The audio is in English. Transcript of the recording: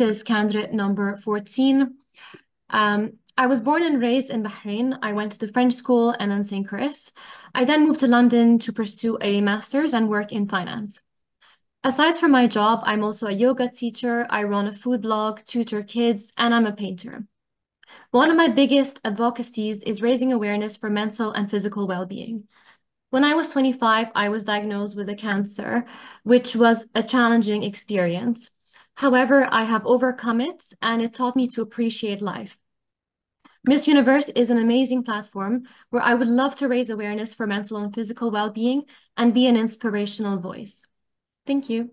This is candidate number 14. Um, I was born and raised in Bahrain. I went to the French school and then St. Chris. I then moved to London to pursue a master's and work in finance. Aside from my job, I'm also a yoga teacher, I run a food blog, tutor kids, and I'm a painter. One of my biggest advocacies is raising awareness for mental and physical well-being. When I was 25, I was diagnosed with a cancer, which was a challenging experience. However, I have overcome it and it taught me to appreciate life. Miss Universe is an amazing platform where I would love to raise awareness for mental and physical well-being and be an inspirational voice. Thank you.